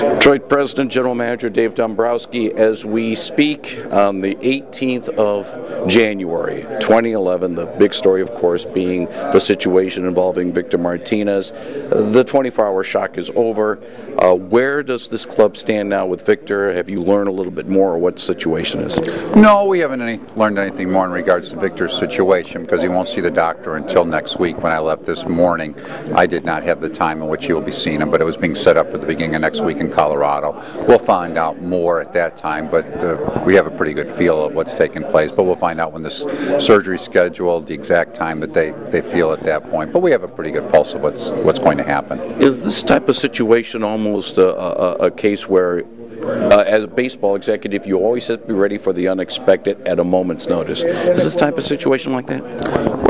Detroit President, General Manager Dave Dombrowski, as we speak on the 18th of January 2011, the big story, of course, being the situation involving Victor Martinez. The 24 hour shock is over. Uh, where does this club stand now with Victor? Have you learned a little bit more what the situation is? No, we haven't any, learned anything more in regards to Victor's situation because he won't see the doctor until next week. When I left this morning, I did not have the time in which he will be seeing him, but it was being set up for the beginning of next week Colorado. We'll find out more at that time, but uh, we have a pretty good feel of what's taking place. But we'll find out when this surgery scheduled, the exact time that they, they feel at that point. But we have a pretty good pulse of what's what's going to happen. Is this type of situation almost a, a, a case where uh, as a baseball executive, you always have to be ready for the unexpected at a moment's notice. Is this type of situation like that?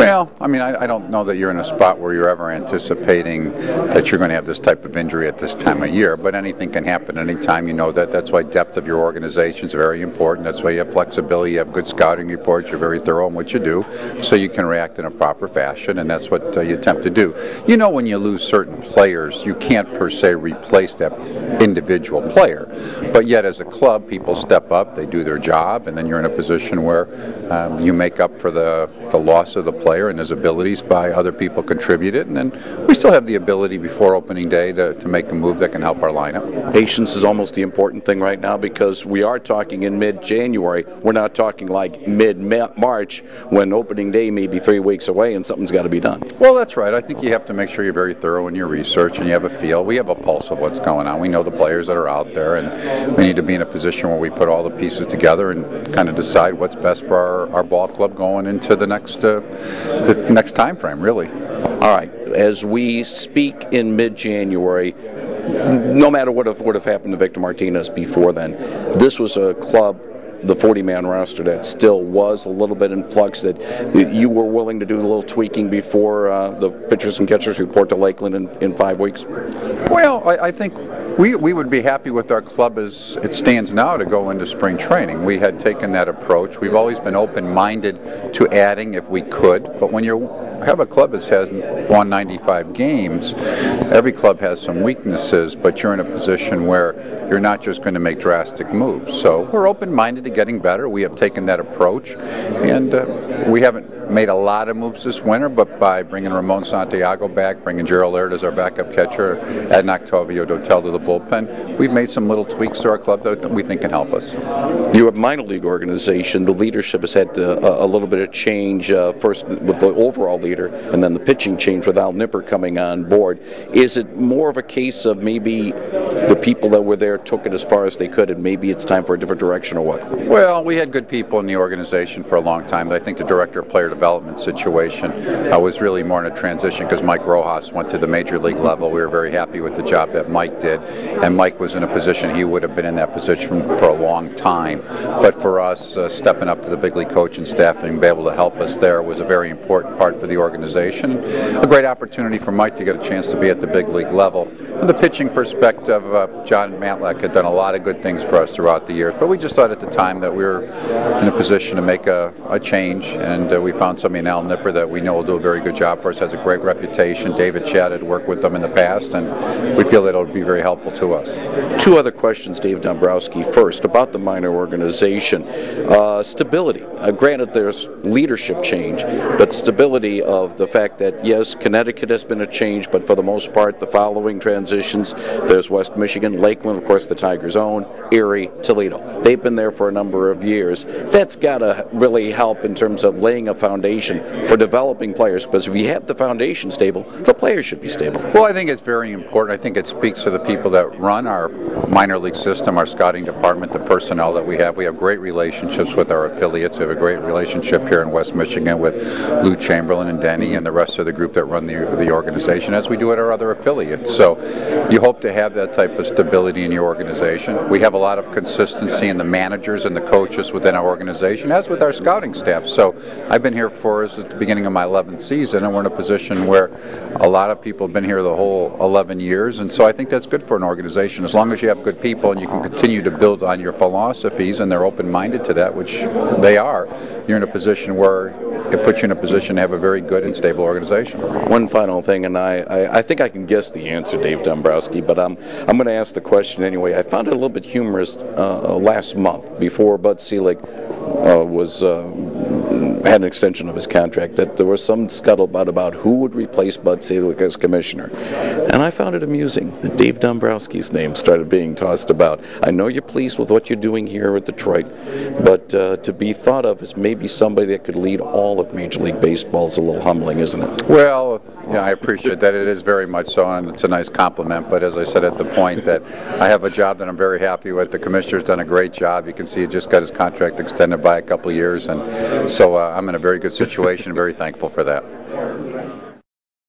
Well, I mean, I, I, don't know that you're in a spot where you're ever anticipating that you're going to have this type of injury at this time of year, but anything can happen anytime. You know that. That's why depth of your organization is very important. That's why you have flexibility, you have good scouting reports, you're very thorough in what you do, so you can react in a proper fashion, and that's what uh, you attempt to do. You know, when you lose certain players, you can't per se replace that individual player, but yet as a club, people step up, they do their job, and then you're in a position where um, you make up for the, the loss of the player and his abilities by other people contributed. And then we still have the ability before opening day to, to make a move that can help our lineup. Patience is almost the important thing right now because we are talking in mid January. We're not talking like mid March when opening day may be three weeks away and something's got to be done. Well, that's right. I think you have to make sure you're very thorough in your research and you have a feel. We have a pulse of what's going on. We know the players that are out there, and we need to be in a position where we put all the pieces together and kind of decide what's best for our, our ball club going into the next uh, the next time frame, really. All right. As we speak in mid-January, no matter what would have happened to Victor Martinez before then, this was a club the 40 man roster that still was a little bit in flux that you were willing to do a little tweaking before uh, the pitchers and catchers report to Lakeland in, in five weeks? Well, I, I think we, we would be happy with our club as it stands now to go into spring training. We had taken that approach. We've always been open minded to adding if we could, but when you have a club that has won 95 games, every club has some weaknesses, but you're in a position where you're not just going to make drastic moves. So we're open minded to getting better. We have taken that approach, and uh, we haven't made a lot of moves this winter, but by bringing Ramon Santiago back, bringing Gerald Laird as our backup catcher, adding Octavio Dotel to the bullpen, we've made some little tweaks to our club that we think can help us. You're a minor league organization. The leadership has had uh, a little bit of change, uh, first with the overall leader, and then the pitching change with Al Nipper coming on board. Is it more of a case of maybe the people that were there took it as far as they could, and maybe it's time for a different direction, or what? Well, we had good people in the organization for a long time. I think the director of player development situation uh, was really more in a transition because Mike Rojas went to the major league level. We were very happy with the job that Mike did, and Mike was in a position he would have been in that position for a long time. But for us, uh, stepping up to the big league coaching staff and being able to help us there was a very important part for the organization. A great opportunity for Mike to get a chance to be at the big league level. From the pitching perspective, uh, Jon Matlack had done a lot of good things for us throughout the years, but we just thought at the time that we were in a position to make a, a change, and uh, we found somebody in Al Nipper that we know will do a very good job for us, has a great reputation. David Chadd had worked with them in the past, and we feel that it'll be very helpful to us. Two other questions, Dave Dombrowski. First, about the minor organization. Uh, stability. Uh, granted, there's leadership change, but stability of the fact that, yes, Connecticut has been a change, but for the most part, the following transitions there's West Michigan, Lakeland, of course, the Tigers' own, Erie, Toledo. They've been there for a number of years. That's got to really help in terms of laying a foundation for developing players because if you have the foundation stable, the players should be stable. Well, I think it's very important. I think it speaks to the people that run our minor league system, our scouting department, the personnel that we have. We have great relationships with our affiliates. We have a great relationship here in West Michigan with Lew Chamberlin and Denny and the rest of the group that run the, the organization, as we do at our other affiliates. So you hope to have that type of stability in your organization. We have a lot of consistency in the managers and the coaches within our organization, as with our scouting staff. So I've been here for us at the beginning of my 11th season, and we're in a position where a lot of people have been here the whole 11 years, and so I think that's good for an organization. As long as you have good people and you can continue to build on your philosophies, and they're open-minded to that, which they are, you're in a position where it puts you in a position to have a very good and stable organization. One final thing, and I, I, I think I can guess the answer, Dave Dombrowski, but um, I'm going to ask the question anyway. I found it a little bit humorous uh, last month before Bud Selig uh, was uh, had an extension of his contract that there was some scuttlebutt about who would replace Bud Selig as commissioner. And I found it amusing that Dave Dombrowski's name started being tossed about. I know you're pleased with what you're doing here at Detroit, but uh, to be thought of as maybe somebody that could lead all of Major League Baseball is a little humbling, isn't it? Well, yeah, I appreciate that. It is very much so, and it's a nice compliment. But as I said at the point, that I have a job that I'm very happy with. The commissioner's done a great job. You can see he just got his contract extended by a couple years, and so uh, I'm in a very good situation. very thankful for that.